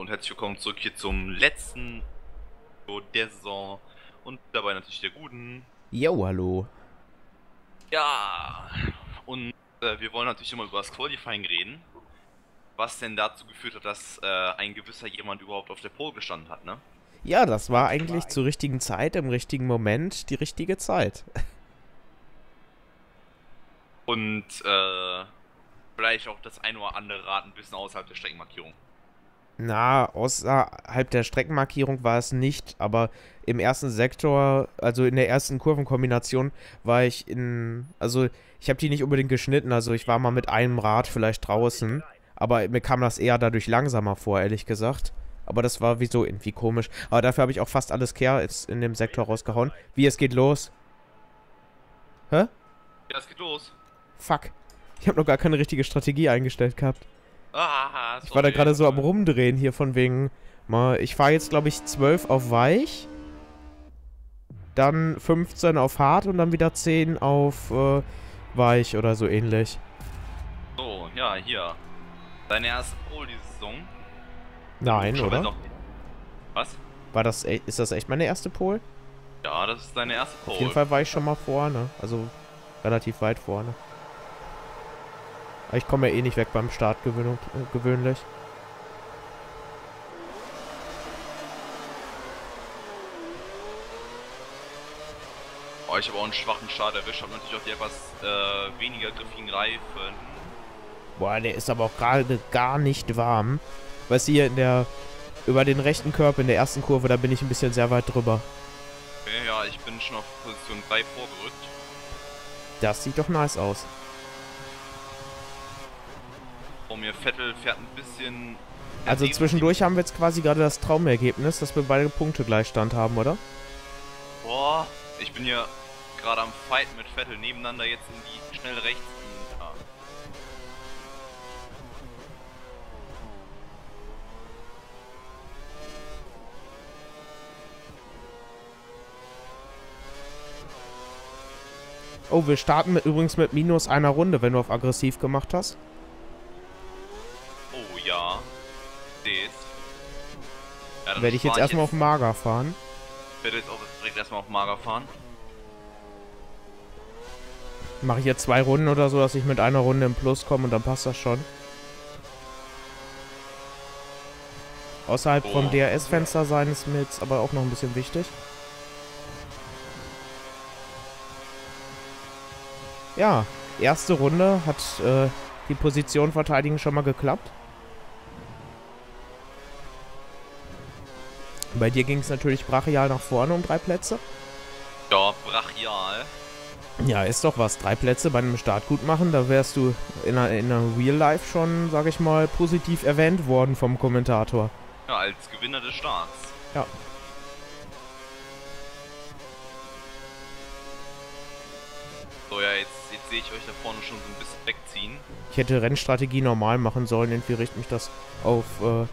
und herzlich willkommen zurück hier zum letzten Video der Saison und dabei natürlich der guten. Jo, hallo. Ja, und äh, wir wollen natürlich immer über das Qualifying reden, was denn dazu geführt hat, dass äh, ein gewisser jemand überhaupt auf der Pole gestanden hat, ne? Ja, das war eigentlich zur richtigen Zeit, im richtigen Moment, die richtige Zeit. Und äh, vielleicht auch das ein oder andere Rad ein bisschen außerhalb der Streckenmarkierung. Na, außerhalb der Streckenmarkierung war es nicht, aber im ersten Sektor, also in der ersten Kurvenkombination, war ich in. Also, ich habe die nicht unbedingt geschnitten, also ich war mal mit einem Rad vielleicht draußen, aber mir kam das eher dadurch langsamer vor, ehrlich gesagt. Aber das war wieso irgendwie komisch. Aber dafür habe ich auch fast alles Kehr in dem Sektor rausgehauen. Wie, es geht los? Hä? Ja, es geht los. Fuck. Ich habe noch gar keine richtige Strategie eingestellt gehabt. Ah, ich war da gerade so am rumdrehen hier von wegen. Mal, ich fahre jetzt glaube ich 12 auf weich. Dann 15 auf hart und dann wieder 10 auf äh, weich oder so ähnlich. So, ja, hier. Deine erste Pole diese Saison. Nein, oder? Noch... Was? War das, e-, ist das echt meine erste Pole? Ja, das ist deine erste Pole. Auf jeden Fall war ich schon mal vorne. Also relativ weit vorne. Ich komme ja eh nicht weg beim Start gewöhn äh, gewöhnlich. Oh, ich habe auch einen schwachen Start erwischt, habe natürlich auch die etwas äh, weniger griffigen Reifen. Boah, der ist aber auch gerade gar nicht warm. Weißt du, hier in der, über den rechten Körper in der ersten Kurve, da bin ich ein bisschen sehr weit drüber. Okay, ja, ich bin schon auf Position 3 vorgerückt. Das sieht doch nice aus. Vor mir. Vettel fährt ein bisschen... Also zwischendurch haben wir jetzt quasi gerade das Traumergebnis, dass wir beide Punkte Gleichstand haben, oder? Boah, ich bin ja gerade am Fight mit Vettel nebeneinander jetzt in die schnell rechts. Ja. Oh, wir starten mit, übrigens mit minus einer Runde, wenn du auf aggressiv gemacht hast. Ja, Werde ich jetzt erstmal auf Mager fahren. Ich werde jetzt auch direkt erstmal auf Mager fahren. Mache ich jetzt zwei Runden oder so, dass ich mit einer Runde im Plus komme und dann passt das schon. Außerhalb oh. vom DRS-Fenster sein ist mir jetzt aber auch noch ein bisschen wichtig. Ja, erste Runde hat äh, die Position verteidigen schon mal geklappt. Bei dir ging es natürlich brachial nach vorne um drei Plätze. Ja, brachial. Ja, ist doch was. Drei Plätze bei einem Start gut machen, da wärst du in einer, in einer Real Life schon, sag ich mal, positiv erwähnt worden vom Kommentator. Ja, als Gewinner des Starts. Ja. So, ja, jetzt, jetzt sehe ich euch da vorne schon so ein bisschen wegziehen. Ich hätte Rennstrategie normal machen sollen, irgendwie richtet mich das auf, äh,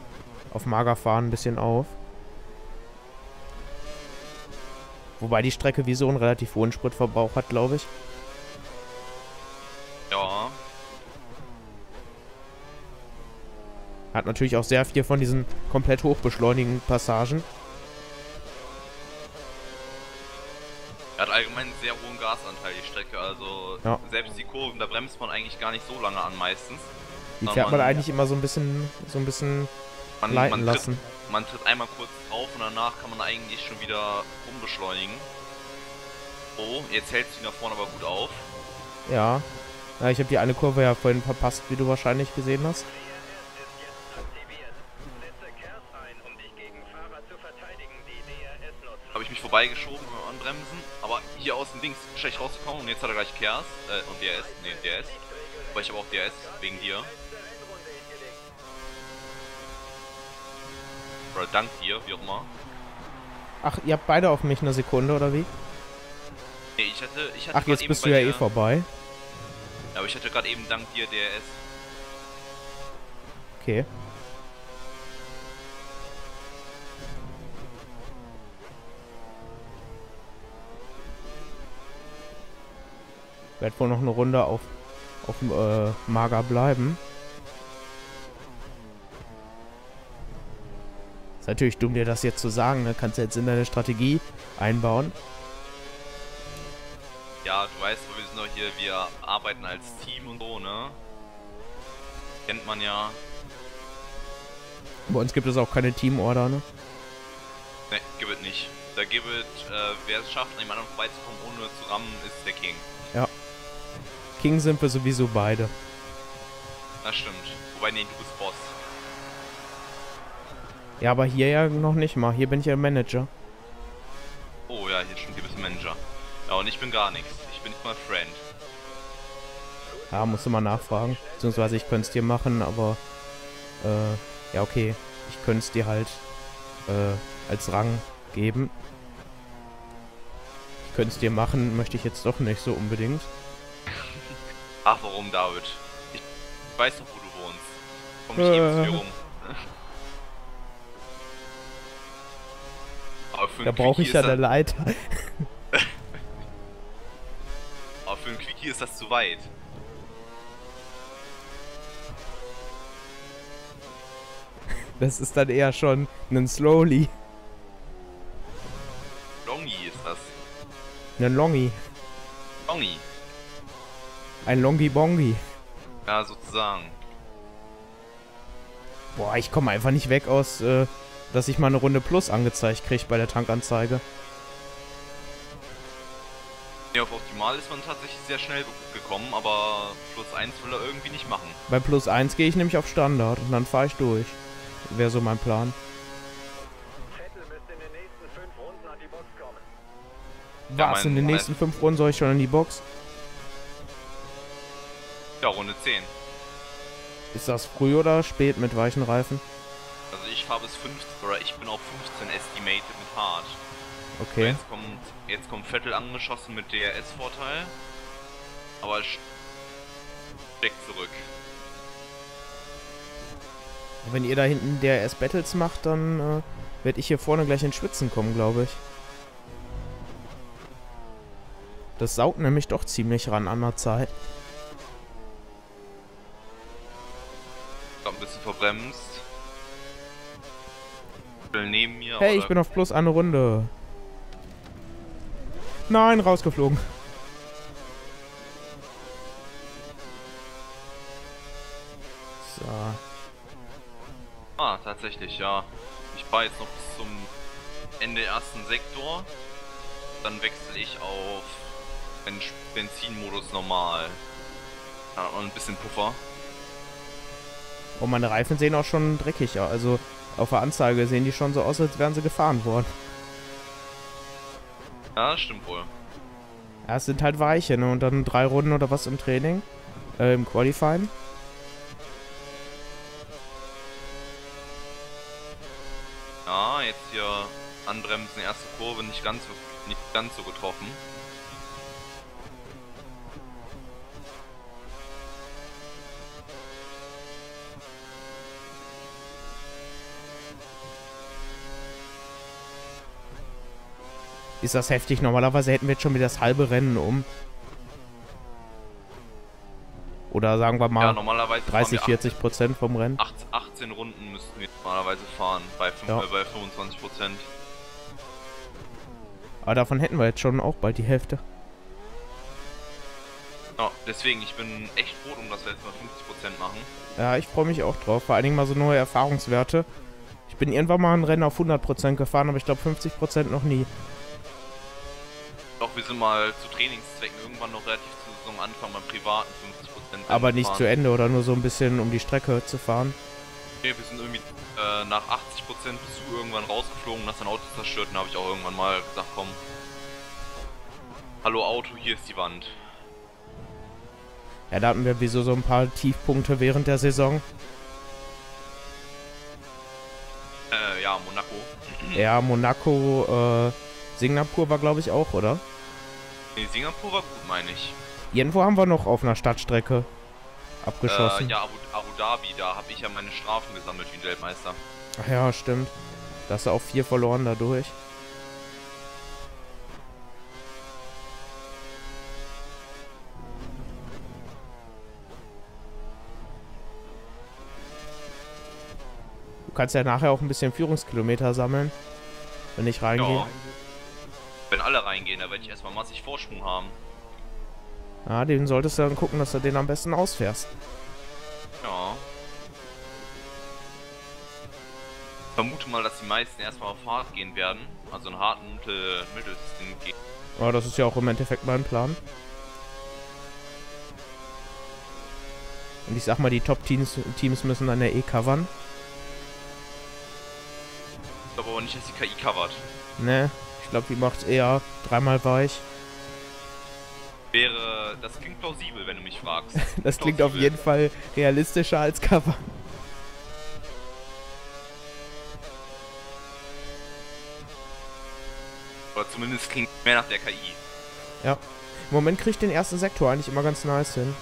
auf Magerfahren ein bisschen auf. Wobei die Strecke wie so einen relativ hohen Spritverbrauch hat, glaube ich. Ja. Hat natürlich auch sehr viel von diesen komplett hochbeschleunigen Passagen. Er hat allgemein einen sehr hohen Gasanteil, die Strecke. Also ja. selbst die Kurven, da bremst man eigentlich gar nicht so lange an meistens. Die fährt man, man eigentlich immer so ein bisschen, so ein bisschen man, leiten man lassen. Tritt, man tritt einmal kurz drauf und danach kann man eigentlich schon wieder umbeschleunigen. Oh, jetzt hält sie nach vorne aber gut auf. Ja. ja ich habe die eine Kurve ja vorhin verpasst, wie du wahrscheinlich gesehen hast. Habe ich mich vorbeigeschoben beim Anbremsen, aber hier aus dem Dings schlecht rausgekommen und jetzt hat er gleich Kers, äh, und DRS, ne, DRS. Aber ich habe auch DRS, wegen dir. Oder dank dir, wie auch immer. Ach, ihr habt beide auf mich eine Sekunde, oder wie? Nee, ich hatte, ich hatte Ach, jetzt bist du ja eh vorbei. Ja, aber ich hatte gerade eben dank dir DRS. Okay. Werd wohl noch eine Runde auf, auf äh, Mager bleiben. Ist natürlich dumm, dir das jetzt zu sagen, ne? Kannst du jetzt in deine Strategie einbauen. Ja, du weißt, wir sind doch hier, wir arbeiten als Team und so, ne? Kennt man ja. Bei uns gibt es auch keine Teamorder, ne? Ne, gibt es nicht. Da gibt es, äh, wer es schafft, an dem anderen vorbeizukommen, ohne zu rammen, ist der King. Ja. King sind wir sowieso beide. Das stimmt. Wobei, nee, du bist Boss. Ja, aber hier ja noch nicht mal. Hier bin ich ja Manager. Oh ja, hier stimmt, hier bist du Manager. Ja, und ich bin gar nichts. Ich bin nicht mal Friend. Ja, musst du mal nachfragen. Beziehungsweise ich könnte es dir machen, aber... Äh, ja, okay. Ich könnte es dir halt äh, als Rang geben. Ich könnte es dir machen, möchte ich jetzt doch nicht so unbedingt. Ach, warum, David? Ich weiß doch, wo du wohnst. Komm, ich gebe es dir rum. Aber für Da brauche ich ja eine Leiter. Aber für einen Quickie ist das zu weit. Das ist dann eher schon ein Slowly. Longy ist das. Ein Longy. Longy. Ein Longy Bongy. Ja, sozusagen. Boah, ich komme einfach nicht weg aus, äh, dass ich mal eine Runde Plus angezeigt kriege bei der Tankanzeige. Ja, auf Optimal ist man tatsächlich sehr schnell ge- gekommen, aber plus 1 will er irgendwie nicht machen. Bei Plus 1 gehe ich nämlich auf Standard und dann fahre ich durch. Wäre so mein Plan. Vettel müsste in den nächsten fünf Runden an die Box kommen. Ja, Was, in den nächsten fünf Runden soll ich schon in die Box? Ja, Runde 10. Ist das früh oder spät mit weichen Reifen? Also ich fahre bis 15, oder ich bin auf 15 estimated mit Hard. Okay. Jetzt kommt, jetzt kommt Vettel angeschossen mit DRS-Vorteil. Aber steckt zurück. Wenn ihr da hinten DRS Battles macht, dann äh, werde ich hier vorne gleich ins Schwitzen kommen, glaube ich. Das saugt nämlich doch ziemlich ran an der Zeit. Hab ein bisschen verbremst. Neben mir. Hey, oder- ich bin auf plus eine Runde. Nein, rausgeflogen. So. Ah, tatsächlich, ja. Ich fahre jetzt noch bis zum Ende ersten Sektor. Dann wechsle ich auf Ben Benzinmodus normal. Ja, und ein bisschen Puffer. Oh, meine Reifen sehen auch schon dreckig aus. Also auf der Anzeige sehen die schon so aus, als wären sie gefahren worden. Ja, das stimmt wohl. Ja, es sind halt weiche, ne? Und dann drei Runden oder was im Training. Äh, im Qualifying. Ja, jetzt hier anbremsen, erste Kurve, nicht ganz so, nicht ganz so getroffen. Ist das heftig? Normalerweise hätten wir jetzt schon wieder das halbe Rennen um. Oder sagen wir ja, mal fahren 30, wir 40 Prozent vom Rennen. 8, 18 Runden müssten wir normalerweise fahren, bei, fünf, Ja. äh, bei 25 Prozent. Aber davon hätten wir jetzt schon auch bald die Hälfte. Ja, deswegen, ich bin echt froh, um dass wir jetzt mal 50 Prozent machen. Ja, ich freue mich auch drauf. Vor allen Dingen mal so neue Erfahrungswerte. Ich bin irgendwann mal ein Rennen auf 100% gefahren, aber ich glaube 50% noch nie. Doch, wir sind mal zu Trainingszwecken irgendwann noch relativ zu Saisonanfang beim privaten 50 Prozent. Aber nicht zu Ende oder nur so ein bisschen um die Strecke zu fahren. Nee, wir sind irgendwie äh, nach 80 Prozent bist du irgendwann rausgeflogen und hast dein Auto zerstört. Und habe ich auch irgendwann mal gesagt, komm. Hallo Auto, hier ist die Wand. Ja, da hatten wir wieso so ein paar Tiefpunkte während der Saison. Äh, ja, Monaco. Ja, Monaco, äh, Singapur war glaube ich auch, oder? Nee, Singapur war gut, meine ich. Irgendwo haben wir noch auf einer Stadtstrecke abgeschossen. Äh, ja, Abu, Abu Dhabi, da habe ich ja meine Strafen gesammelt wie ein Weltmeister. Ach ja, stimmt. Da hast du auch vier verloren dadurch. Du kannst ja nachher auch ein bisschen Führungskilometer sammeln, wenn ich reingehe. Ja. Wenn alle reingehen, da werde ich erstmal massig Vorsprung haben. Ja, den solltest du dann gucken, dass du den am besten ausfährst. Ja. Vermute mal, dass die meisten erstmal auf Hart gehen werden. Also einen harten Mittel Mittelsding gehen. Aber das ist ja auch im Endeffekt mein Plan. Und ich sag mal, die Top-Teams Teams müssen dann ja eh covern. Ich glaube aber nicht, dass die KI covert. Ne, ich glaube, die macht eher dreimal weich. Wäre. Das klingt plausibel, wenn du mich fragst. Das klingt auf jeden Fall realistischer als Cover. Oder zumindest klingt mehr nach der KI. Im Moment kriege ich den ersten Sektor eigentlich immer ganz nice hin.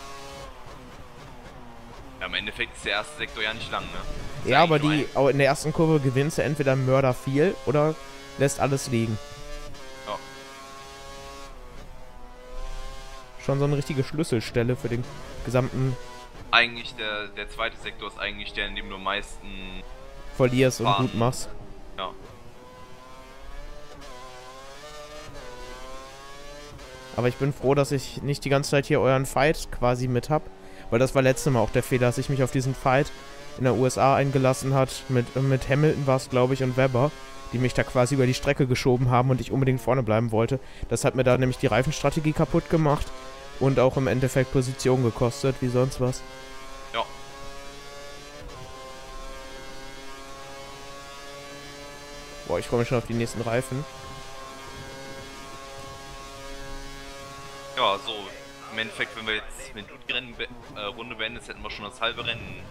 Ja, im Endeffekt ist der erste Sektor ja nicht lang, ne? Ja, aber die, aber in der ersten Kurve gewinnst du entweder Mörder viel oder lässt alles liegen. Schon so eine richtige Schlüsselstelle für den gesamten Eigentlich der, der zweite Sektor ist eigentlich der, in dem du am meisten. verlierst und Fahren. gut machst. Ja. Aber ich bin froh, dass ich nicht die ganze Zeit hier euren Fight quasi mit hab. Weil das war letztes Mal auch der Fehler, dass ich mich auf diesen Fight in der USA eingelassen hat. Mit, mit Hamilton war es, glaube ich, und Webber. Die mich da quasi über die Strecke geschoben haben und ich unbedingt vorne bleiben wollte. Das hat mir da nämlich die Reifenstrategie kaputt gemacht. Und auch im Endeffekt Position gekostet, wie sonst was. Ja. Boah, ich freue mich schon auf die nächsten Reifen. Ja, so. Im Endeffekt, wenn wir jetzt, wenn du die Rennen be äh, Runde beendest, hätten wir schon das halbe Rennen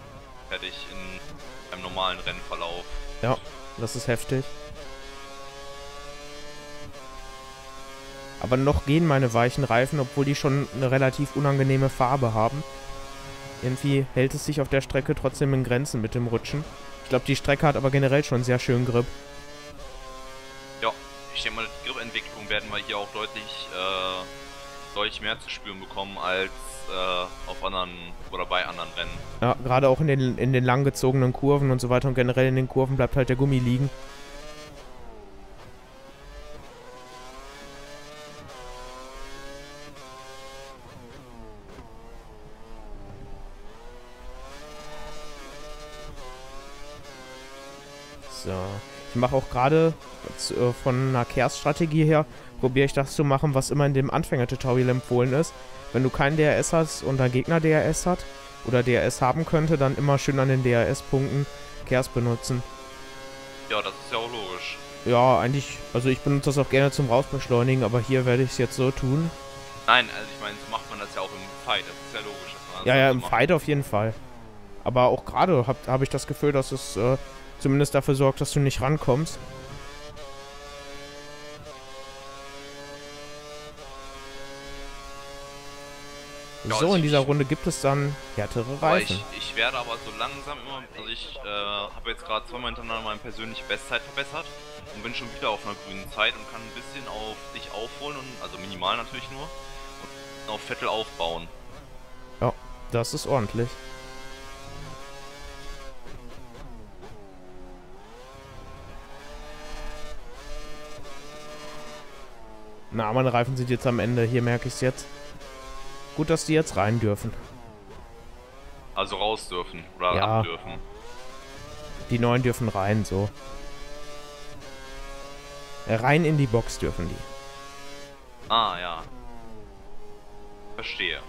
fertig in einem normalen Rennverlauf. Ja, das ist heftig. Aber noch gehen meine weichen Reifen, obwohl die schon eine relativ unangenehme Farbe haben. Irgendwie hält es sich auf der Strecke trotzdem in Grenzen mit dem Rutschen. Ich glaube, die Strecke hat aber generell schon sehr schön Grip. Ja, ich denke mal, die Grip-Entwicklung werden wir hier auch deutlich, äh, deutlich mehr zu spüren bekommen als äh, auf anderen oder bei anderen Rennen. Ja, gerade auch in den, in den langgezogenen Kurven und so weiter und generell in den Kurven bleibt halt der Gummi liegen. So. Ich mache auch gerade äh, von einer Kehrstrategie her, probiere ich das zu machen, was immer in dem Anfänger-Tutorial empfohlen ist. Wenn du keinen DRS hast und dein Gegner DRS hat oder DRS haben könnte, dann immer schön an den DRS-Punkten Kehrs benutzen. Ja, das ist ja auch logisch. Ja, eigentlich, also ich benutze das auch gerne zum Rausbeschleunigen, aber hier werde ich es jetzt so tun. Nein, also ich meine, so macht man das ja auch im Fight. Das ist ja logisch, Ja, ja, im macht. Fight auf jeden Fall. Aber auch gerade habe hab ich das Gefühl, dass es äh, zumindest dafür sorgt, dass du nicht rankommst. Ja, So, in dieser Runde gibt es dann härtere Reifen. ich, ich werde aber so langsam immer, also ich äh, habe jetzt gerade zweimal hintereinander meine persönliche Bestzeit verbessert und bin schon wieder auf einer grünen Zeit und kann ein bisschen auf dich aufholen und also minimal natürlich nur und auf Vettel aufbauen. Das ist ordentlich. Na, meine Reifen sind jetzt am Ende. Hier merke ich es jetzt. Gut, dass die jetzt rein dürfen. Also raus dürfen oder Ja. ab dürfen. Die neuen dürfen rein, so. Äh, Rein in die Box dürfen die. Ah ja. Verstehe.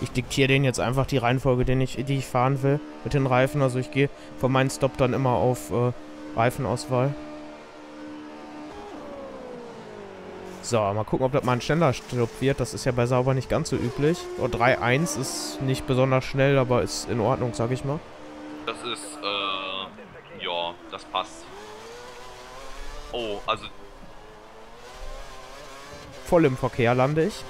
Ich diktiere denen jetzt einfach die Reihenfolge, den ich, die ich fahren will mit den Reifen. Also ich gehe von meinem Stop dann immer auf äh, Reifenauswahl. So, mal gucken, ob das mal ein schneller Stopp wird. Das ist ja bei Sauber nicht ganz so üblich. Oh, 3-1 ist nicht besonders schnell, aber ist in Ordnung, sag ich mal. Das ist, äh, ja, das passt. Oh, also Voll im Verkehr lande ich.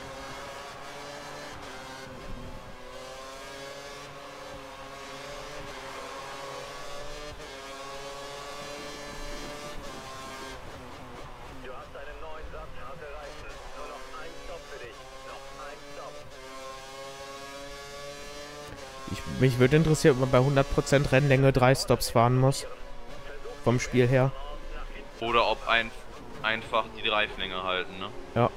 Mich würde interessieren, ob man bei 100% Rennlänge drei Stops fahren muss. Vom Spiel her. Oder ob ein, einfach die Reifenlänge halten, ne? Ja.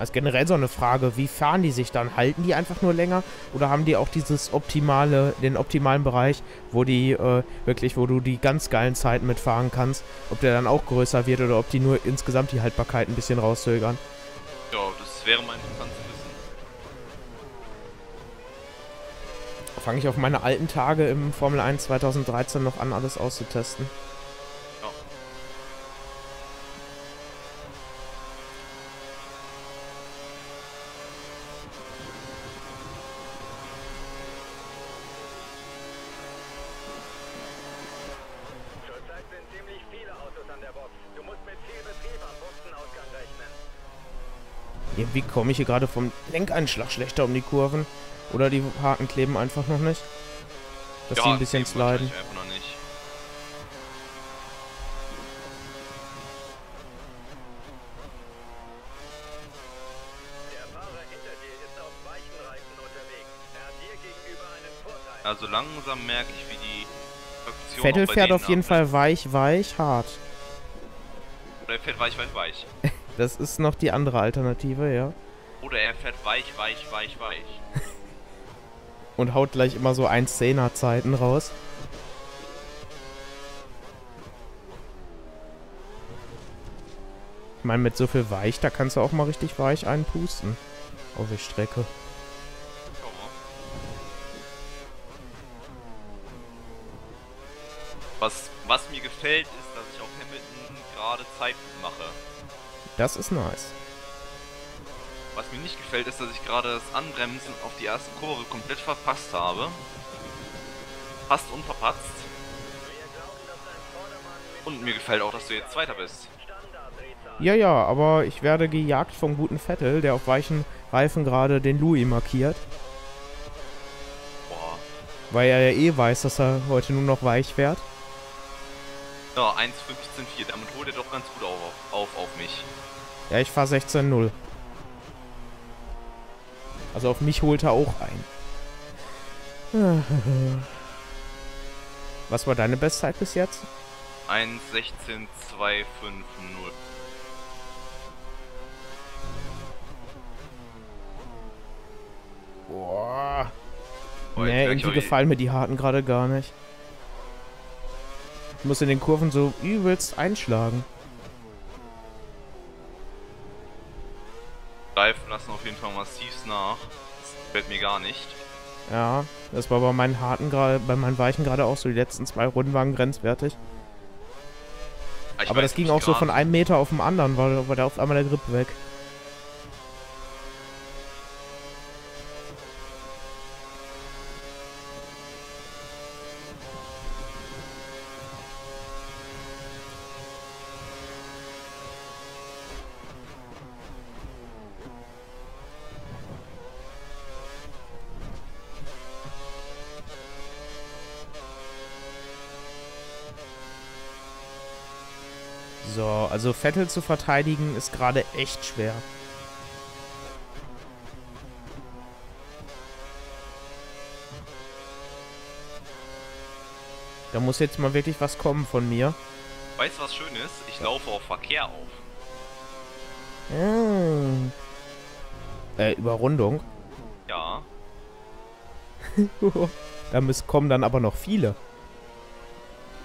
Also generell so eine Frage, wie fahren die sich dann? Halten die einfach nur länger oder haben die auch dieses optimale, den optimalen Bereich, wo die äh, wirklich, wo du die ganz geilen Zeiten mitfahren kannst, ob der dann auch größer wird oder ob die nur insgesamt die Haltbarkeit ein bisschen rauszögern? Ja, das wäre mal interessant zu wissen. Fange ich auf meine alten Tage im Formel 1 2013 noch an, alles auszutesten. Irgendwie komme ich hier gerade vom Lenkeinschlag schlechter um die Kurven. Oder die Haken kleben einfach noch nicht. Dass ja, die ein bisschen sliden. Also langsam merke ich, wie die Fraktion Vettel fährt auf jeden. Fall weich, weich, hart. Oder er fährt weich, weich, weich. Das ist noch die andere Alternative, ja. Oder er fährt weich, weich, weich, weich. Und haut gleich immer so 1,10er Zeiten raus. Ich meine, mit so viel weich, da kannst du auch mal richtig weich einpusten. Auf die Strecke. Was, was mir gefällt, ist, dass ich auf Hamilton gerade Zeit mache. Das ist nice. Was mir nicht gefällt, ist, dass ich gerade das Anbremsen auf die erste Kurve komplett verpasst habe. Fast unverpatzt. Und mir gefällt auch, dass du jetzt Zweiter bist. Ja, ja, aber ich werde gejagt vom guten Vettel, der auf weichen Reifen gerade den Louis markiert. Boah. Weil er ja eh weiß, dass er heute nur noch weich fährt. Ja, 1.15.4. Damit holt er doch ganz gut auf, auf, auf mich. Ja, ich fahre 16-0. Also auf mich holt er auch ein. Was war deine Bestzeit bis jetzt? 1.16.250. Boah. Jetzt nee, irgendwie gefallen mir die Harten gerade gar nicht. Ich muss in den Kurven so übelst einschlagen. Reifen lassen auf jeden Fall massiv nach. Das gefällt mir gar nicht. Ja, das war bei meinen Harten gerade, bei meinen Weichen gerade auch so. Die letzten zwei Runden waren grenzwertig. Ich Aber das ging auch so von einem Meter auf den anderen, war, war da auf einmal der Grip weg. Also Vettel zu verteidigen ist gerade echt schwer. Da muss jetzt mal wirklich was kommen von mir. Weißt du, was schön ist? Ich laufe auf Verkehr auf. Mm. Äh, Überrundung. Ja. da müssen kommen dann aber noch viele.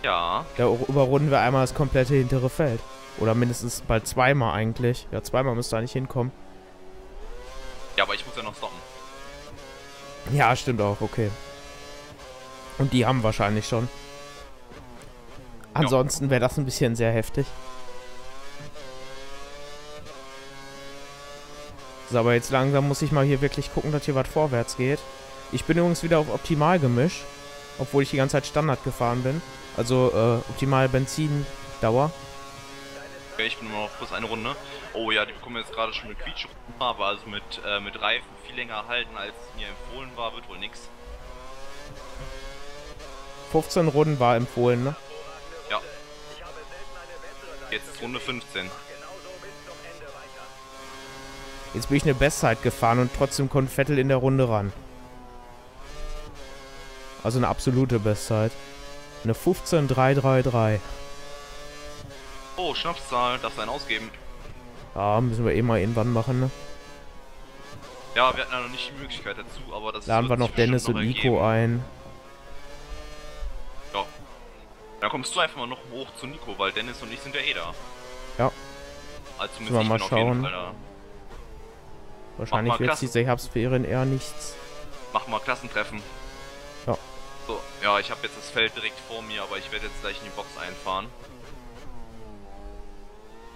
Ja. Da überrunden wir einmal das komplette hintere Feld. Oder mindestens bald zweimal eigentlich. Ja, zweimal müsste da nicht hinkommen. Ja, aber ich muss ja noch stoppen. Ja, stimmt auch, okay. Und die haben wahrscheinlich schon. Ansonsten wäre das ein bisschen sehr heftig. So, aber jetzt langsam muss ich mal hier wirklich gucken, dass hier was vorwärts geht. Ich bin übrigens wieder auf Optimalgemisch, obwohl ich die ganze Zeit Standard gefahren bin. Also äh, optimal Benzindauer. Okay, ich bin nur noch kurz eine Runde. Oh ja, die bekommen jetzt gerade schon eine Quietschfarbe, also mit, äh, mit Reifen viel länger halten, als mir empfohlen war, wird wohl nix. 15 Runden war empfohlen, ne? Ja, jetzt Runde 15. Genauso bis zum Ende weiter. Jetzt bin ich eine Bestzeit gefahren und trotzdem kommt Vettel in der Runde ran. Also eine absolute Bestzeit. Eine 15.333. Oh, Schnapszahl, darfst du einen ausgeben? Ja, müssen wir eh mal irgendwann machen, ne? Ja, wir hatten ja noch nicht die Möglichkeit dazu, aber das Laden wir noch Dennis und Nico ein. Ja. Dann kommst du einfach mal noch hoch zu Nico, weil Dennis und ich sind ja eh da. Ja. Also wir zumindest ich mal schauen. Wahrscheinlich mal wird Klassen- diese Herbstferien eher nichts. Mach mal Klassentreffen. Ja. So, ja, ich habe jetzt das Feld direkt vor mir, aber ich werde jetzt gleich in die Box einfahren.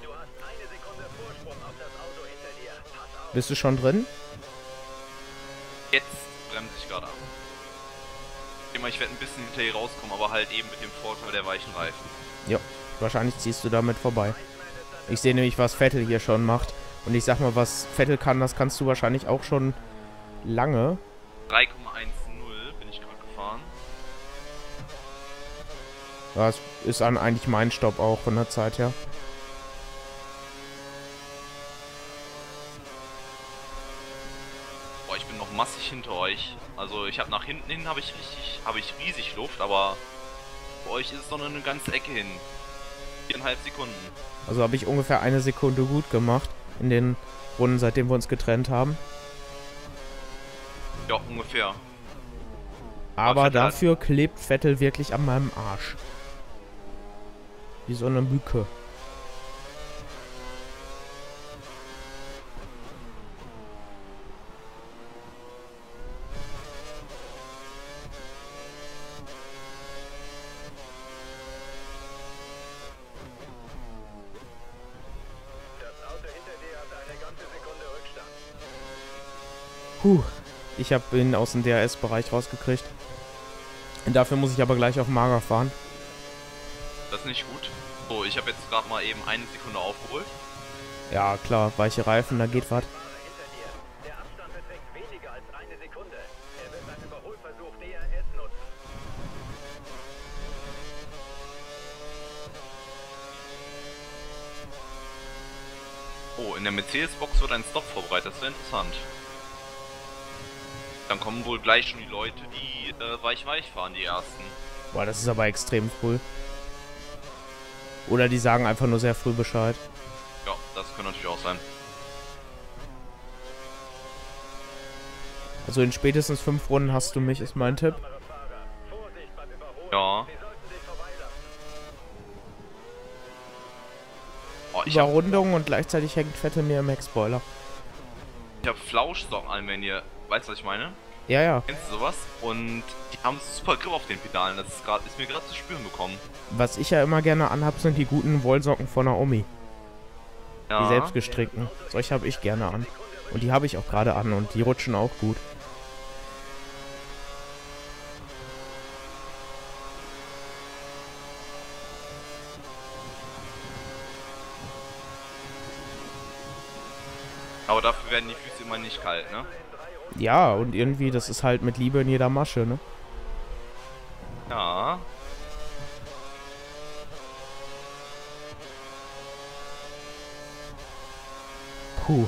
Du hast eine Sekunde Vorsprung auf das Auto hinter dir. Pass auf. Bist du schon drin? Jetzt bremse ich gerade ab. Immer, ich werde ein bisschen hinter ihr rauskommen, aber halt eben mit dem Vorteil der weichen Reifen. Wahrscheinlich ziehst du damit vorbei. Ich sehe nämlich, was Vettel hier schon macht. Und ich sag mal, was Vettel kann, das kannst du wahrscheinlich auch schon lange. 3,10 bin ich gerade gefahren. Das ist an eigentlich mein Stopp auch von der Zeit her. Boah, ich bin noch massig hinter euch. Also ich habe nach hinten hin habe ich richtig, habe ich riesig Luft, aber bei euch ist es noch eine ganze Ecke hin. Viereinhalb Sekunden. Also habe ich ungefähr eine Sekunde gut gemacht in den Runden, seitdem wir uns getrennt haben. Ja, ungefähr. Aber dafür klebt Vettel wirklich an meinem Arsch. Wie so eine Mücke. Puh. Ich habe ihn aus dem DRS-Bereich rausgekriegt. Und dafür muss ich aber gleich auf Mager fahren. Das ist nicht gut. So, ich habe jetzt gerade mal eben eine Sekunde aufgeholt. Ja, klar, weiche Reifen, da geht was. Fahrer hinter dir. Der Abstand beträgt weniger als eine Sekunde. Er wird beim Überholversuch DRS nutzen. Oh, in der Mercedes-Box wird ein Stop vorbereitet. Das wäre interessant. Dann kommen wohl gleich schon die Leute, die äh, weich-weich fahren, die ersten. Boah, das ist aber extrem früh. Oder die sagen einfach nur sehr früh Bescheid. Ja, das könnte natürlich auch sein. Also in spätestens fünf Runden hast du mich, ist mein Tipp. Ja. Oh, ich habe Überrundung und gleichzeitig hängt Vettel mir im Heckspoiler. Hab Flauschstock an, wenn ihr... Weißt du, was ich meine? Ja, ja. Kennst du sowas? Und die haben super Grip auf den Pedalen. Das ist, grad, ist mir gerade zu spüren bekommen. Was ich ja immer gerne anhab, sind die guten Wollsocken von Naomi. Ja. Die selbstgestrickten. Solche habe ich gerne an. Und die habe ich auch gerade an und die rutschen auch gut. Nicht kalt, ne? Ja, und irgendwie, das ist halt mit Liebe in jeder Masche, ne? Ja. Puh.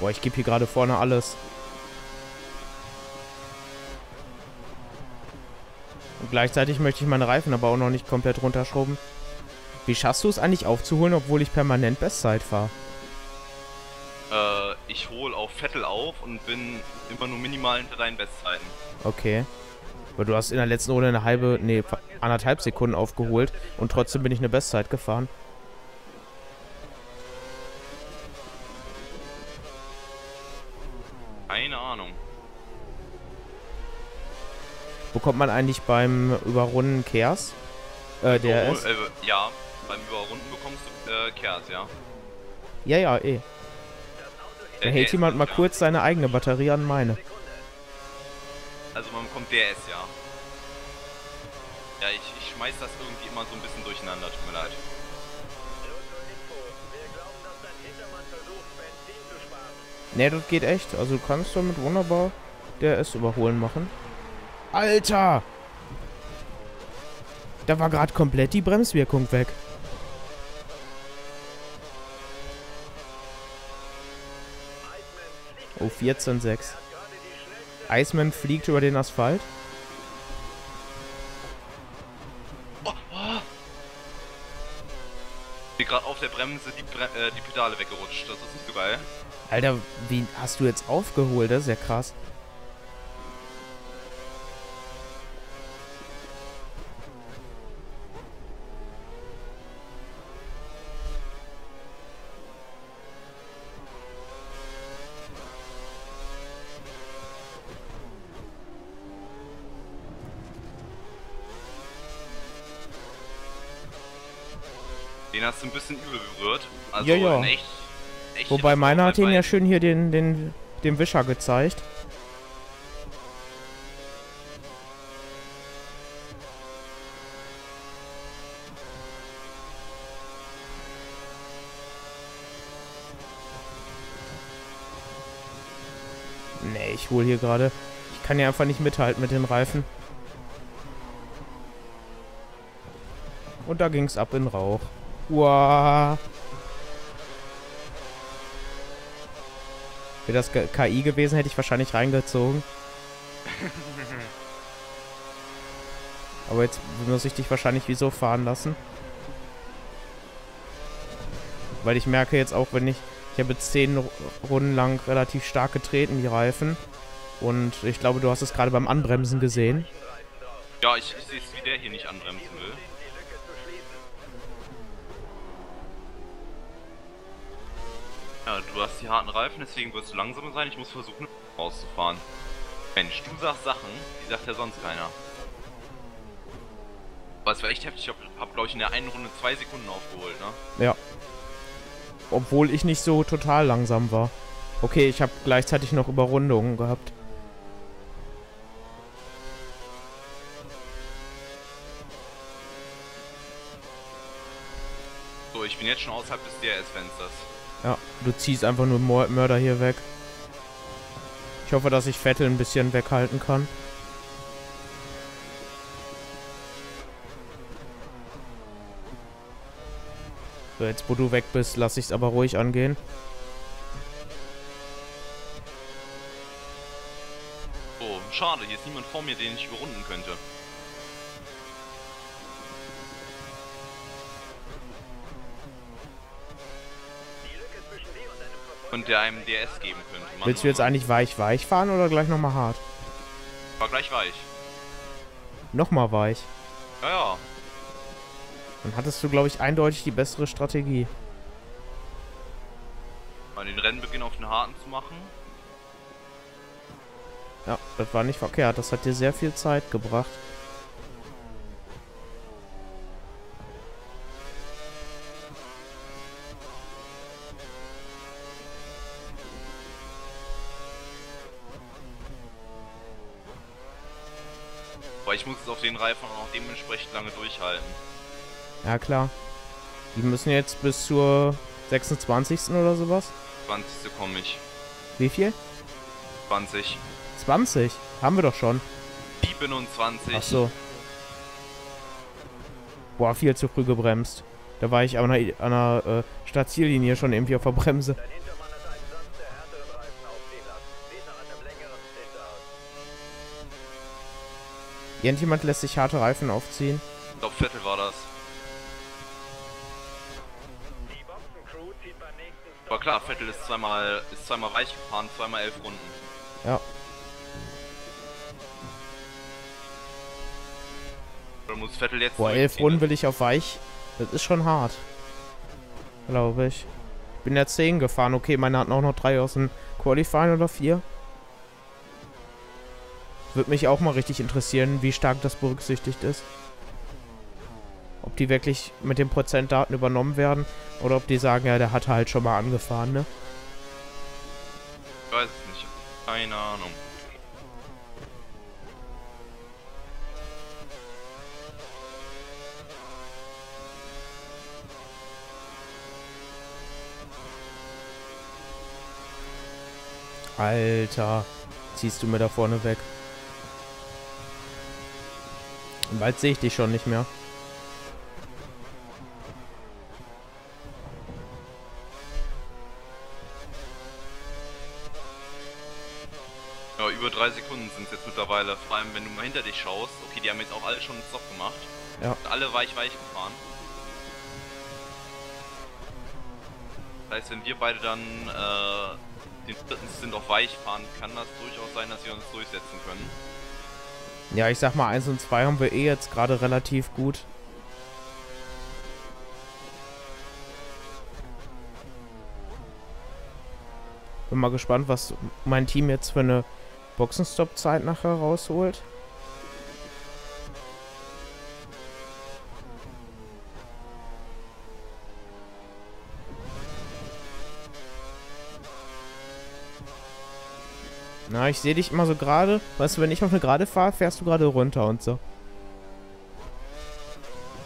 Boah, ich gebe hier gerade vorne alles. Und gleichzeitig möchte ich meine Reifen aber auch noch nicht komplett runterschrauben. Wie schaffst du es eigentlich aufzuholen, obwohl ich permanent Bestzeit fahre? Äh, ich hole auf Vettel auf und bin immer nur minimal hinter deinen Bestzeiten. Okay. Aber du hast in der letzten Runde eine halbe, nee, anderthalb Sekunden aufgeholt und trotzdem bin ich eine Bestzeit gefahren. Keine Ahnung. Bekommt man eigentlich beim Überrunden Kers? Äh, der ist. Äh, ja, beim Überrunden bekommst du äh, Kers, ja. Ja, ja, eh. Da hält DS jemand mal ja. kurz seine eigene Batterie an meine. Also man bekommt DS, ja. Ja, ich, ich schmeiß das irgendwie immer so ein bisschen durcheinander, tut mir leid. Ne, das geht echt. Also du kannst damit wunderbar DRS überholen machen. Alter! Da war gerade komplett die Bremswirkung weg. Oh, 14,6. Iceman fliegt über den Asphalt. Mir gerade auf der Bremse die, Bre äh, die Pedale weggerutscht. Das ist nicht so geil. Alter, wie hast du jetzt aufgeholt? Das ist ja krass. Den hast du ein bisschen übel berührt. Also Ja, ja. echt. echt Wobei meiner hat ihn ja schön hier den, den, den Wischer gezeigt. Nee, ich hole hier gerade. Ich kann ja einfach nicht mithalten mit den Reifen. Und da ging's ab in Rauch. Uah. Wäre das KI gewesen, hätte ich wahrscheinlich reingezogen. Aber jetzt muss ich dich wahrscheinlich wieso fahren lassen. Weil ich merke jetzt auch, wenn ich... Ich habe jetzt 10 Ru- Runden lang relativ stark getreten, die Reifen. Und ich glaube, du hast es gerade beim Anbremsen gesehen. Ja, ich, ich sehe es, wie der hier nicht anbremsen will. Ja, du hast die harten Reifen, deswegen wirst du langsamer sein. Ich muss versuchen, rauszufahren. Mensch, du sagst Sachen, die sagt ja sonst keiner. Aber es war echt heftig. Ich hab, hab glaube ich, in der einen Runde zwei Sekunden aufgeholt, ne? Ja. Obwohl ich nicht so total langsam war. Okay, ich habe gleichzeitig noch Überrundungen gehabt. So, ich bin jetzt schon außerhalb des DRS-Fensters. Ja, du ziehst einfach nur Mörder hier weg. Ich hoffe, dass ich Vettel ein bisschen weghalten kann. So, jetzt wo du weg bist, lass ich's aber ruhig angehen. Oh, schade, hier ist niemand vor mir, den ich überrunden könnte. Und der einem DRS geben könnte. Mann, Willst du jetzt eigentlich weich-weich fahren oder gleich nochmal hart? War gleich weich. Nochmal weich. Ja, ja. Dann hattest du, glaube ich, eindeutig die bessere Strategie. Mal den Rennbeginn auf den harten zu machen. Ja, das war nicht verkehrt. Das hat dir sehr viel Zeit gebracht. Ich muss es auf den Reifen auch dementsprechend lange durchhalten. Ja, klar. Die müssen jetzt bis zur 26. oder sowas. 20. komme ich. Wie viel? 20. 20. Haben wir doch schon. 27. Ach so. Boah, viel zu früh gebremst. Da war ich an einer, an einer äh, Startziellinie schon irgendwie auf der Bremse. Irgendjemand lässt sich harte Reifen aufziehen. Ich glaube, Vettel war das. Aber klar, Vettel ist zweimal, ist zweimal weich gefahren, zweimal elf Runden. Ja. Oder muss Vettel jetzt Boah, elf? Runden will ich auf weich. Das ist schon hart. Glaube ich. Bin ja 10 gefahren. Okay, meine hatten auch noch drei aus dem Qualifying oder vier. Würde mich auch mal richtig interessieren, wie stark das berücksichtigt ist. Ob die wirklich mit den Prozentdaten übernommen werden oder ob die sagen, ja, der hatte halt schon mal angefahren, ne? Ich weiß es nicht. Keine Ahnung. Alter, ziehst du mir da vorne weg. Und bald sehe ich dich schon nicht mehr. Ja, über drei Sekunden sind es jetzt mittlerweile. Vor allem, wenn du mal hinter dich schaust. Okay, die haben jetzt auch alle schon einen Stop gemacht. Ja. Alle weich-weich gefahren. Das heißt, wenn wir beide dann äh, den dritten Stint auf weich fahren, kann das durchaus sein, dass wir uns durchsetzen können. Ja, ich sag mal, 1 und 2 haben wir eh jetzt gerade relativ gut. Bin mal gespannt, was mein Team jetzt für eine Boxenstopp-Zeit nachher rausholt. Na, ich sehe dich immer so gerade. Weißt du, wenn ich auf eine Gerade fahre, fährst du gerade runter und so.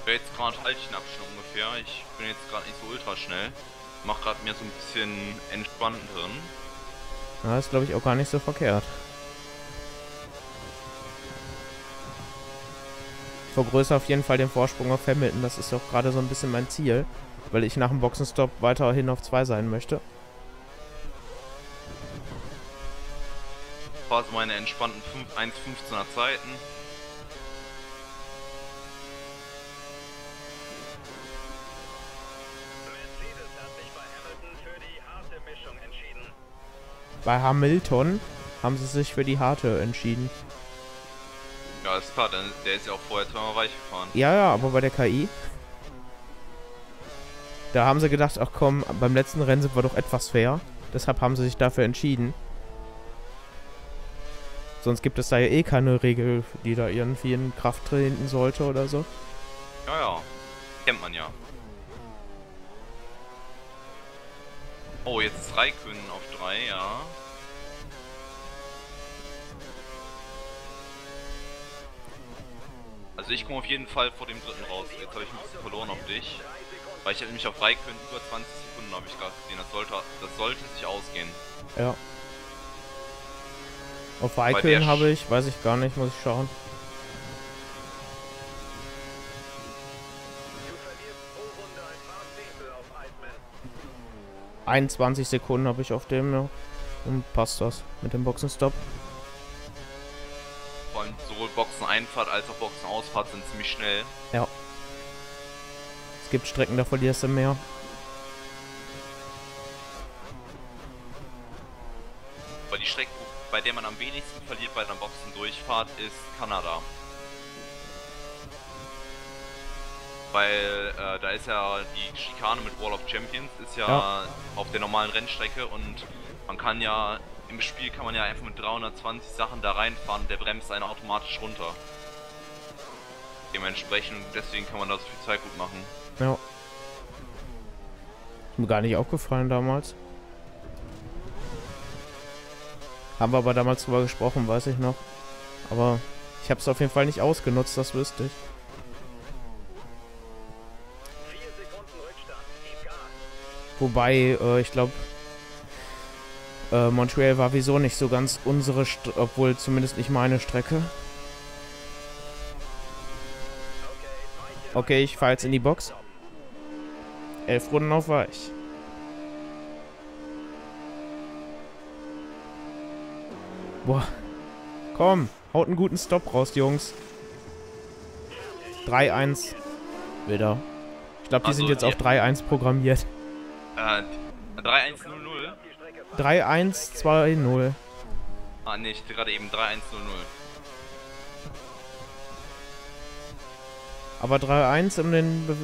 Ich wäre jetzt gerade Haltchenabstand ungefähr. Ich bin jetzt gerade nicht so ultra schnell. Mach gerade mir so ein bisschen entspannteren. Na, ist glaube ich auch gar nicht so verkehrt. Ich vergrößere auf jeden Fall den Vorsprung auf Hamilton. Das ist auch gerade so ein bisschen mein Ziel. Weil ich nach dem Boxenstopp weiterhin auf 2 sein möchte. So meine entspannten 5 1,15er Zeiten. Bei Hamilton haben sie sich für die harte entschieden. Ja, ist klar, denn der ist ja auch vorher zweimal weich gefahren. Ja, ja, aber bei der KI. Da haben sie gedacht, ach komm, beim letzten Rennen sind wir doch etwas fair. Deshalb haben sie sich dafür entschieden. Sonst gibt es da ja eh keine Regel, die da irgendwie in Kraft treten sollte oder so. Ja, ja. Kennt man ja. Oh, jetzt drei können auf drei, ja. Also ich komme auf jeden Fall vor dem dritten raus. Jetzt habe ich ein bisschen verloren auf dich. Weil ich habe nämlich auf Raikön über 20 Sekunden habe ich gerade gesehen. Das sollte, das sollte sich ausgehen. Ja. Auf Sch- habe ich, weiß ich gar nicht, muss ich schauen. Du verlierst pro Runde ein paar Zehntel auf Iceman. 21 Sekunden habe ich auf dem, ja. Und passt das mit dem Boxenstopp. Vor allem sowohl Boxen-Einfahrt als auch Boxen-Ausfahrt sind ziemlich schnell. Es gibt Strecken, da verlierst du mehr. Aber die Strecke, bei der man am wenigsten verliert bei einer Boxen-Durchfahrt, ist Kanada. Weil äh, da ist ja die Schikane mit Wall of Champions, ist ja, Ja. auf der normalen Rennstrecke und man kann ja, im Spiel kann man ja einfach mit 320 Sachen da reinfahren der bremst einen automatisch runter. Dementsprechend, deswegen kann man da so viel Zeit gut machen. Ja. Ist mir gar nicht aufgefallen damals. Haben wir aber damals drüber gesprochen, weiß ich noch. Aber ich habe es auf jeden Fall nicht ausgenutzt, das wüsste ich. Wobei, äh, ich glaube, äh, Montreal war wieso nicht so ganz unsere, St obwohl zumindest nicht meine Strecke. Okay, ich fahre jetzt in die Box. Elf Runden auf weich. Boah. Komm, haut einen guten Stop raus, Jungs. 3-1. Wieder. Ich glaube, die Also, sind jetzt auf ja. 3-1 programmiert. Äh, 3100. die Strecke 3-1, 2-0. Ah, ne, ich gerade eben 3100. Aber 3-1 in, den Be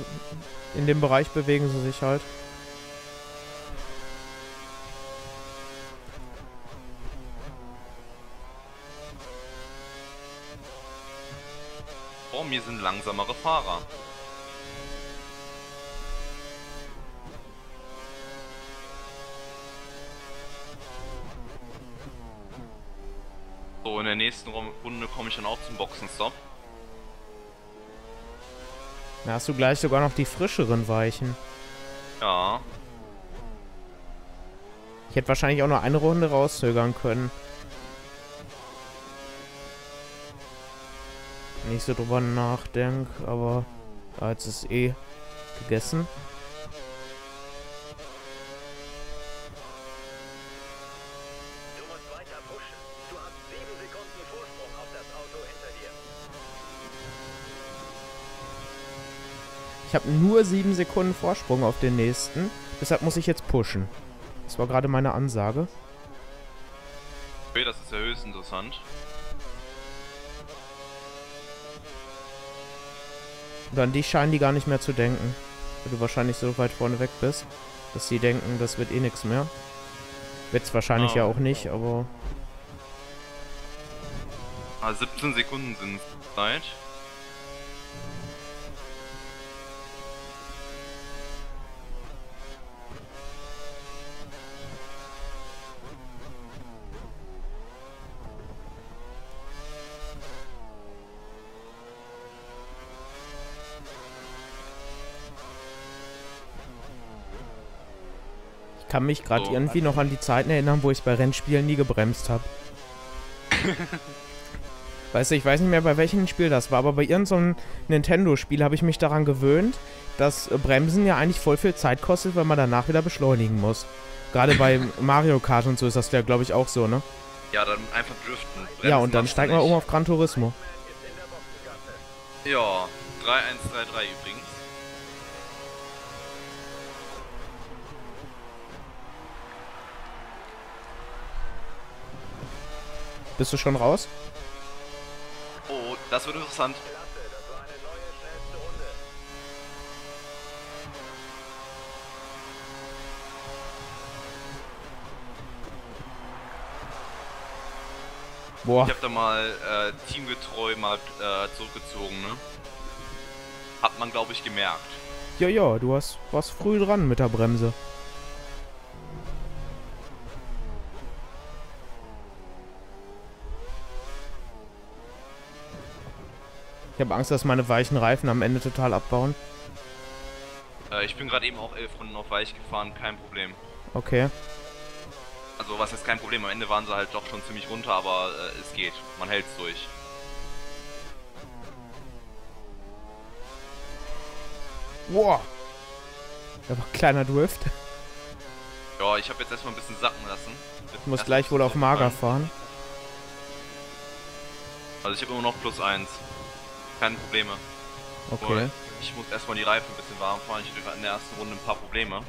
in dem Bereich bewegen sie sich halt. Sind langsamere Fahrer. So, in der nächsten Ru- Runde komme ich dann auch zum Boxenstopp. Da hast du gleich sogar noch die frischeren Weichen. Ja, Ich hätte wahrscheinlich auch nur eine Runde rauszögern können. nicht so drüber nachdenke, aber ah, jetzt ist eh gegessen. Ich habe nur 7 Sekunden Vorsprung auf den nächsten. Deshalb muss ich jetzt pushen. Das war gerade meine Ansage. Okay, das ist ja höchst interessant. Und an dich scheinen die gar nicht mehr zu denken. Weil du wahrscheinlich so weit vorne weg bist, dass sie denken, das wird eh nichts mehr. Wird's wahrscheinlich Ah. ja auch nicht, aber Ah, 17 Sekunden sind Zeit. Kann mich gerade So. irgendwie noch an die Zeiten erinnern, wo ich bei Rennspielen nie gebremst habe. weißt du, ich weiß nicht mehr, bei welchem Spiel das war, aber bei irgendeinem Nintendo-Spiel habe ich mich daran gewöhnt, dass äh, Bremsen ja eigentlich voll viel Zeit kostet, weil man danach wieder beschleunigen muss. Gerade bei Mario Kart und so ist das ja, glaube ich, auch so, ne? Ja, dann einfach driften. ja, Bremsen und dann steigen wir um auf Gran Turismo. Ja, 3133 übrigens. Bist du schon raus? Oh, das wird interessant. Boah, Ich habe da mal äh, teamgetreu mal äh, zurückgezogen, ne? Hat man, glaube ich, gemerkt. ja, ja, du hast, warst früh dran mit der Bremse. Ich habe Angst, dass meine weichen Reifen am Ende total abbauen. Äh, ich bin gerade eben auch 11 Runden auf weich gefahren, kein Problem. Okay. Also, was heißt kein Problem? Am Ende waren sie halt doch schon ziemlich runter, aber äh, es geht. Man hält's durch. Boah. Da war ein kleiner Drift. Ja, ich habe jetzt erstmal ein bisschen sacken lassen. Ich muss gleich wohl auf Mager fahren. Also, ich habe immer noch plus 1. Keine Probleme. Okay. Ich muss erstmal die Reifen ein bisschen warm fahren. Ich hatte in der ersten Runde ein paar Probleme.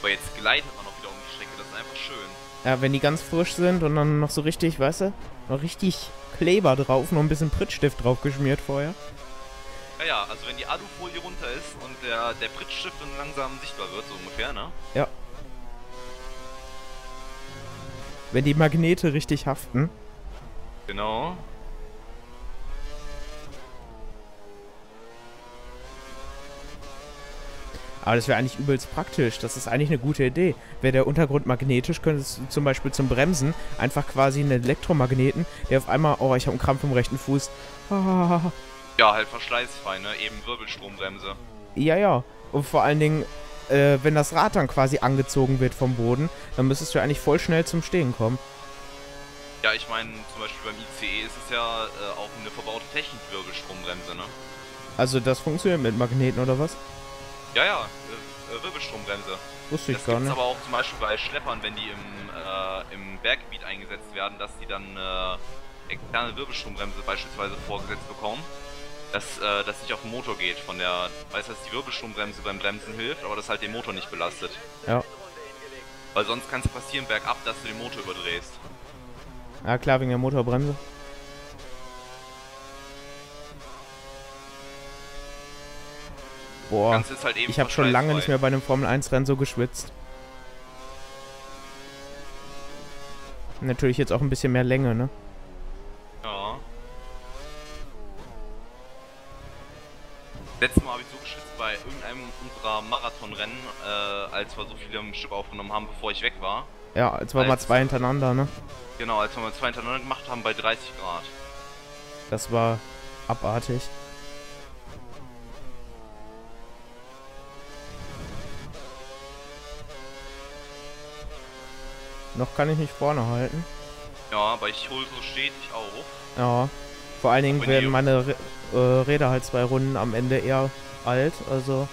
Aber jetzt gleitet man auch wieder um die Strecke. Das ist einfach schön. Ja, wenn die ganz frisch sind und dann noch so richtig, weißt du, noch richtig Kleber drauf, noch ein bisschen Prittstift drauf geschmiert vorher. Ja, ja, also wenn die Alufolie runter ist und der, der Prittstift dann langsam sichtbar wird, so ungefähr, ne? Ja. Wenn die Magnete richtig haften. Genau. Aber das wäre eigentlich übelst praktisch. Das ist eigentlich eine gute Idee. Wäre der Untergrund magnetisch, könntest du zum Beispiel zum Bremsen einfach quasi einen Elektromagneten, der auf einmal, oh, ich habe einen Krampf im rechten Fuß. Ah, Ja, halt verschleißfrei, ne? Eben Wirbelstrombremse. ja, ja. Und vor allen Dingen, äh, wenn das Rad dann quasi angezogen wird vom Boden, dann müsstest du eigentlich voll schnell zum Stehen kommen. Ja, ich meine, zum Beispiel beim ICE ist es ja äh, auch eine verbaute Technik-Wirbelstrombremse, ne? Also das funktioniert mit Magneten oder was? Ja, ja, äh, äh, Wirbelstrombremse. Wusste ich Das gar nicht. aber auch zum Beispiel bei Schleppern, wenn die im, äh, im Berggebiet eingesetzt werden, dass die dann äh, externe Wirbelstrombremse beispielsweise vorgesetzt bekommen. Dass äh, das nicht auf den Motor geht von der, weiß dass die Wirbelstrombremse beim Bremsen hilft, aber das halt den Motor nicht belastet. Ja. Weil sonst kann es passieren bergab, dass du den Motor überdrehst. Ja klar, wegen der Motorbremse. Boah, halt ich habe schon lange nicht mehr bei einem Formel 1 Rennen so geschwitzt. Natürlich jetzt auch ein bisschen mehr Länge, ne? Ja. Letztes Mal habe ich so geschwitzt bei irgendeinem unserer Marathonrennen, äh, als wir so viele im Stück aufgenommen haben, bevor ich weg war. Ja, waren mal Als- zwei hintereinander, ne? Genau, als wir mal zwei hintereinander gemacht haben bei 30 Grad. Das war abartig. Noch kann ich mich vorne halten. Ja, aber ich hole so stetig auf. Ja. Vor allen Dingen werden meine äh, Räder halt zwei Runden am Ende eher alt, also.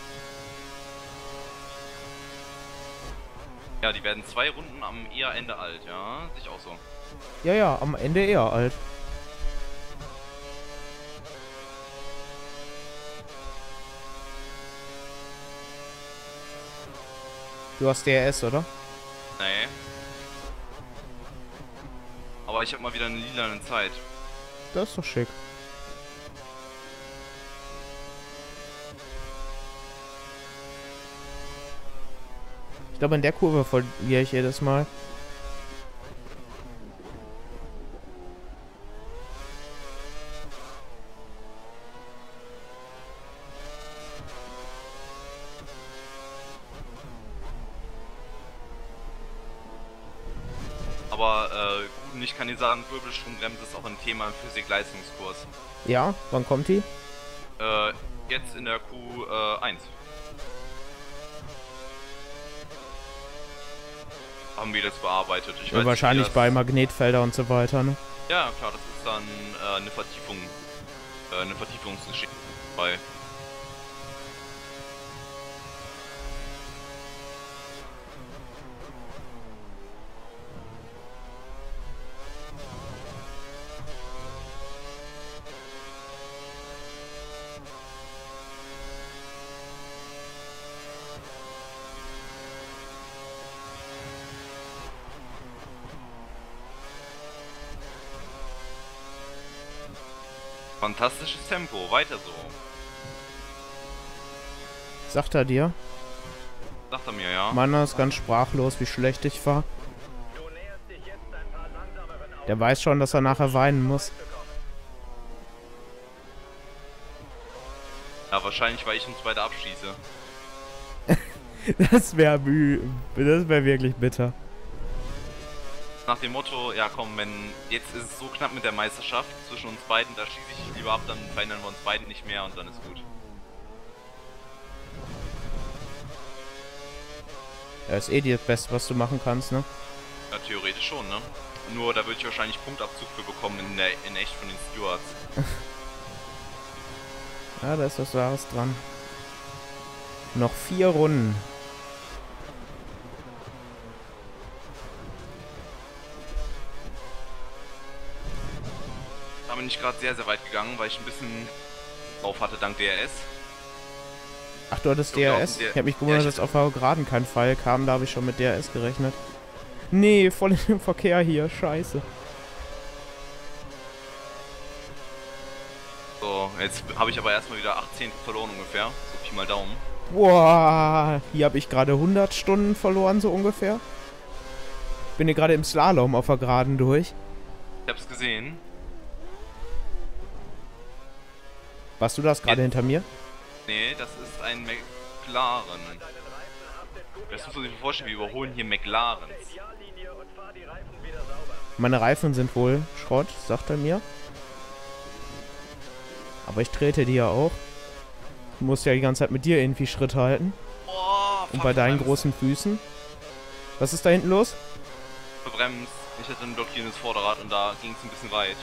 Ja, die werden zwei Runden am eher Ende alt, ja. Sich auch so. Ja, ja, am Ende eher alt. Du hast DRS, oder? Nee. Aber ich habe mal wieder eine lilane Zeit. Das ist doch schick. Glaube, in der Kurve verliere ich jedes Mal. Aber äh, gut, und ich kann dir sagen, Wirbelstrombremse ist auch ein Thema im Physik-Leistungskurs. Ja, wann kommt die? Äh, jetzt in der Q1. Haben wir das bearbeitet. Ich Ja, nicht, wahrscheinlich das- bei Magnetfelder und so weiter, ne? Ja, klar, das ist dann äh, eine Vertiefung. Äh, eine Vertiefungsgeschichte bei. Fantastisches Tempo, weiter so. Sagt er dir? Sagt er mir, ja. Meiner ist ganz sprachlos, wie schlecht ich war. Der weiß schon, dass er nachher weinen muss. Ja, wahrscheinlich, weil ich uns beide abschieße. Das wäre das wäre wirklich bitter. Nach dem Motto, ja komm, wenn jetzt ist es so knapp mit der Meisterschaft zwischen uns beiden, da schieße ich lieber ab, dann verändern wir uns beiden nicht mehr und dann ist gut. Ja, ist eh das Beste, was du machen kannst, ne? Ja, theoretisch schon, ne? Nur da würde ich wahrscheinlich Punktabzug für bekommen in, der, in echt von den Stewards. Ja, da ist was Wahres dran. Noch vier Runden. Bin ich gerade sehr, sehr weit gegangen, weil ich ein bisschen drauf hatte dank DRS. Ach, du hattest Ja, DRS? der- Ich habe mich gewundert, ja, ich- dass auf der Geraden kein Pfeil kam. Da habe ich schon mit DRS gerechnet. Nee, voll in dem Verkehr hier. Scheiße. So, jetzt habe ich aber erstmal wieder 18 verloren ungefähr. So Pi mal Daumen. Boah, hier habe ich gerade 100 Stunden verloren, so ungefähr. Bin hier gerade im Slalom auf der Geraden durch. Ich hab's gesehen. Warst du das gerade Ja. hinter mir? Nee, das ist ein McLaren. Das muss man sich vorstellen, wir überholen hier McLarens. Meine Reifen sind wohl Schrott, sagt er mir. Aber ich trete die ja auch. Ich muss ja die ganze Zeit mit dir irgendwie Schritt halten. Oh, Und bei deinen großen Füßen. Was ist da hinten los? Verbremst. Ich hatte ein blockierendes Vorderrad und da ging es ein bisschen weit.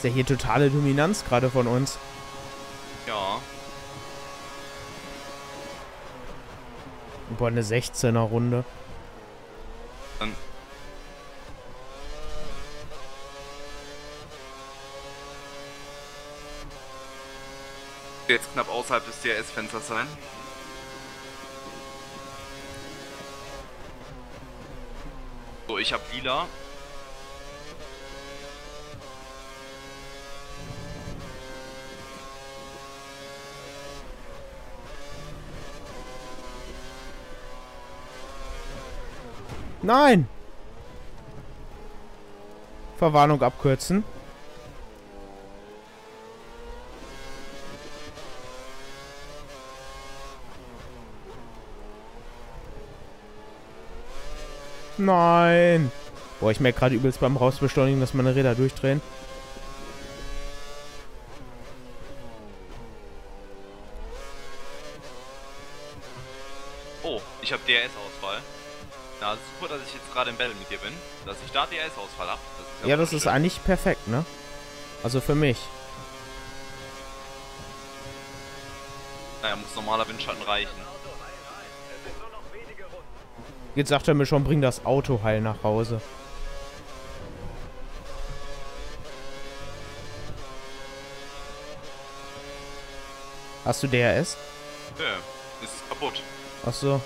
Ist ja hier totale Dominanz gerade von uns. Ja. Boah, eine 16er Runde. Dann. Jetzt knapp außerhalb des DRS-Fensters sein. So, ich hab lila. Nein! Verwarnung abkürzen. Nein! Boah, ich merke gerade übelst beim Rausbeschleunigen, dass meine Räder durchdrehen. Oh, ich habe DRS-Ausfall. Na, super, dass ich jetzt gerade im Battle mit dir bin. Dass ich da DRS-Ausfall habe. Ja, das ist eigentlich perfekt, ne? Also für mich. Naja, muss normaler Windschatten reichen. Jetzt sagt er mir schon, bring das Auto heil nach Hause. Hast du DRS? Ja, ist kaputt. Ach so.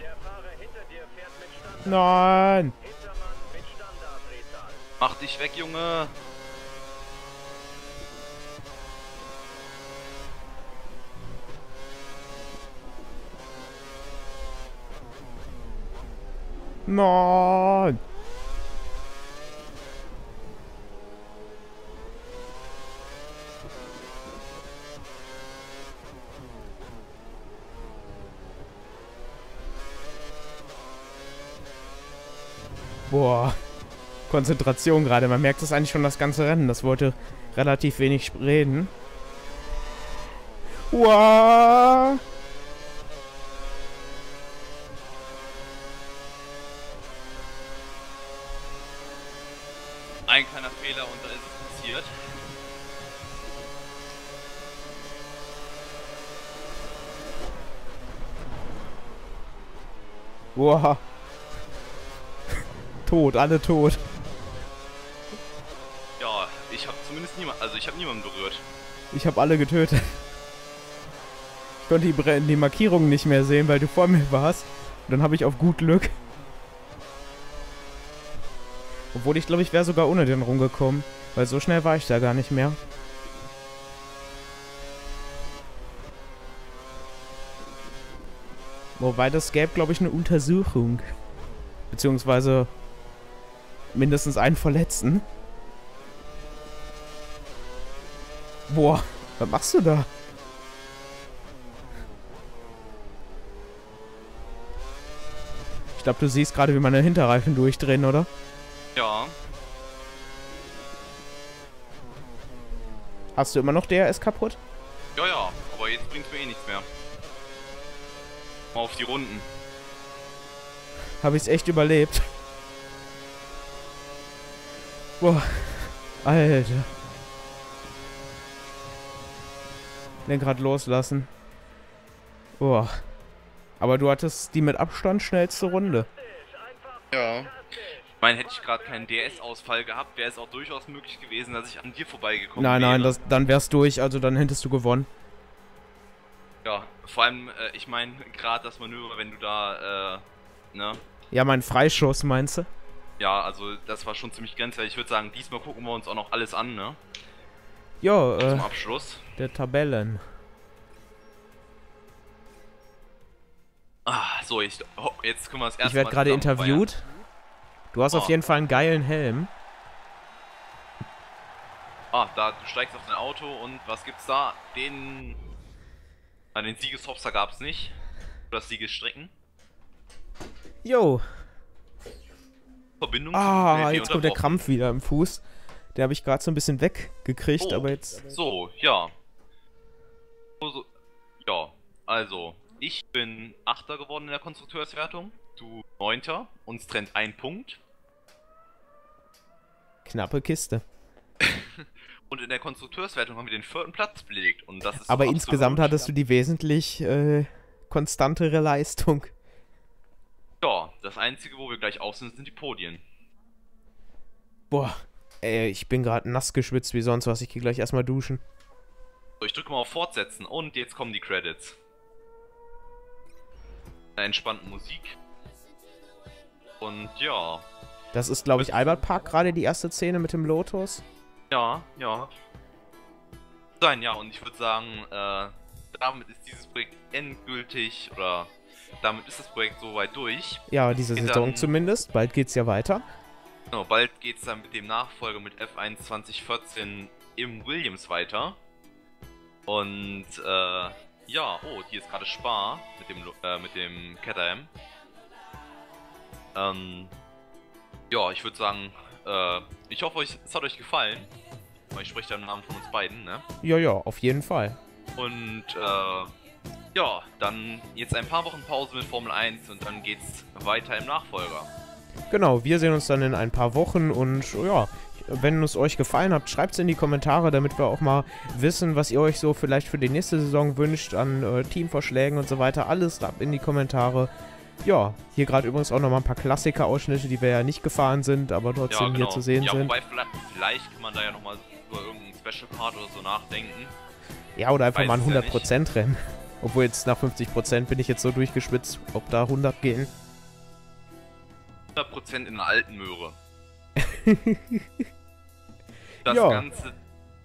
Der Fahrer hinter dir fährt mit Standard. Nein! Hintermann mit Standarddrehzahl. Mach dich weg, Junge. Nein! Boah. Konzentration gerade. Man merkt das eigentlich schon das ganze Rennen. Das wollte relativ wenig reden. Wow. Ein kleiner Fehler und da ist es passiert. Boah. Tot, alle tot. Ja, ich habe zumindest niemand, also ich habe niemanden berührt. Ich habe alle getötet. Ich konnte die, die Markierungen nicht mehr sehen, weil du vor mir warst. Und dann habe ich auf gut Glück. Obwohl ich glaube, ich wäre sogar ohne den rumgekommen. Weil so schnell war ich da gar nicht mehr. Wobei das gäbe, glaube ich, eine Untersuchung. Beziehungsweise mindestens einen Verletzten. Boah, was machst du da? Ich glaube, du siehst gerade, wie meine Hinterreifen durchdrehen, oder? Ja, Hast du immer noch DRS kaputt? ja, ja, aber jetzt bringt's mir eh nichts mehr. Mal auf die Runden. Habe ich's echt überlebt. Boah. Alter. Lenkrad loslassen. Boah. Aber du hattest die mit Abstand schnellste Runde. Ja. Ich meine, hätte ich gerade keinen DS-Ausfall gehabt, wäre es auch durchaus möglich gewesen, dass ich an dir vorbeigekommen Nein, wäre. nein, das, dann wär's durch, also dann hättest du gewonnen. Ja, vor allem, äh, ich meine, gerade das Manöver, wenn du da, äh, ne? Ja, mein Freischuss, meinst du? Ja, also das war schon ziemlich grenzwertig. Ich würde sagen, diesmal gucken wir uns auch noch alles an, ne? Ja, äh, Zum Abschluss. der Tabellen. Ah, so, ich, oh, jetzt können wir das erste Ich werde gerade interviewt. Du hast auf Oh. jeden Fall einen geilen Helm. Ah, da, du steigst auf dein Auto und was gibt's da? Den, ah, den Siegeshopster gab's nicht. Oder das Siegesstrecken. Jo. Verbindung. Ah, jetzt kommt der. Krampf wieder im Fuß. Den habe ich gerade so ein bisschen weggekriegt, Oh. aber jetzt. So, ja. So, so, ja, also, ich bin Achter geworden in der Konstrukteurswertung. Du Neunter. Uns trennt ein Punkt. Knappe Kiste. Und in der Konstrukteurswertung haben wir den vierten Platz belegt. Und das ist Aber insgesamt hattest du die wesentlich äh, konstantere Leistung. Ja, das einzige, wo wir gleich auf sind, sind die Podien. Boah. Ey, ich bin gerade nass geschwitzt wie sonst was. Ich gehe gleich erstmal duschen. So, ich drücke mal auf Fortsetzen und jetzt kommen die Credits. Eine entspannte Musik. Und ja, Das ist, glaube ich, Albert Park gerade die erste Szene mit dem Lotus. ja, ja. Sein, ja, und ich würde sagen, äh, damit ist dieses Projekt endgültig, oder damit ist das Projekt soweit durch. Ja, diese Geht Saison dann- zumindest. Bald geht's ja weiter. Genau, bald geht's dann mit dem Nachfolger mit F1 2014 im Williams weiter. Und äh, ja, oh, hier ist gerade Spar mit dem äh, mit dem Caterham. Ähm, ja, ich würde sagen, äh, ich hoffe, euch, es hat euch gefallen. Weil Ich spreche da im Namen von uns beiden, ne? Ja, ja, auf jeden Fall. Und äh, ja, dann jetzt ein paar Wochen Pause mit Formel 1 und dann geht's weiter im Nachfolger. Genau, wir sehen uns dann in ein paar Wochen und ja, wenn es euch gefallen hat, schreibt es in die Kommentare, damit wir auch mal wissen, was ihr euch so vielleicht für die nächste Saison wünscht an äh, Teamvorschlägen und so weiter. Alles ab in die Kommentare. Ja, hier gerade übrigens auch nochmal ein paar Klassiker-Ausschnitte, die wir ja nicht gefahren sind, aber trotzdem Ja, genau. hier zu sehen ja, sind. wobei vielleicht, kann man da ja nochmal über irgendeinen Special Part oder so nachdenken. Ja, oder einfach Weiß mal ein es ja 100% Rennen. Obwohl jetzt nach 50% bin ich jetzt so durchgeschwitzt, ob da 100 gehen. 100% in der alten Möhre. das Ja. Ganze,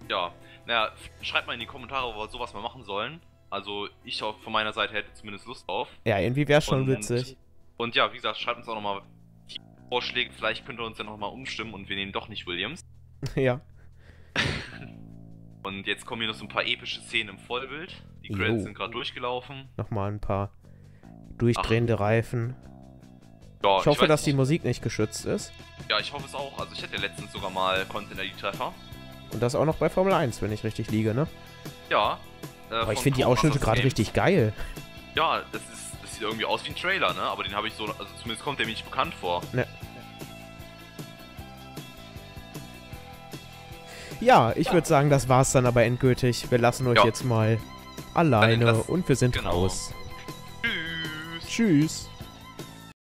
ja, naja, schreibt mal in die Kommentare, ob wir sowas mal machen sollen. Also ich auch von meiner Seite hätte zumindest Lust drauf. Ja, irgendwie wäre schon Und- witzig. Und ja, wie gesagt, schreibt uns auch nochmal Vorschläge, vielleicht könnt ihr uns ja nochmal umstimmen und wir nehmen doch nicht Williams. ja. Und jetzt kommen hier noch so ein paar epische Szenen im Vollbild. Die. Credits sind gerade durchgelaufen. Nochmal ein paar durchdrehende Reifen. Ja, Ich hoffe, weiß dass die nicht. Musik nicht geschützt ist. Ja, ich hoffe es auch. Also ich hatte ja letztens sogar mal Content treffer Und das auch noch bei Formel 1, wenn ich richtig liege, ne? Ja. Äh, Aber ich finde die Ausschnitte gerade richtig geil. Ja, das ist. Das sieht irgendwie aus wie ein Trailer, ne? Aber den habe ich so. Also zumindest kommt der mir nicht bekannt vor. Ja, ich würde sagen, das war's dann aber endgültig. Wir lassen euch Ja. jetzt mal alleine und wir sind genau. raus. Tschüss! Tschüss.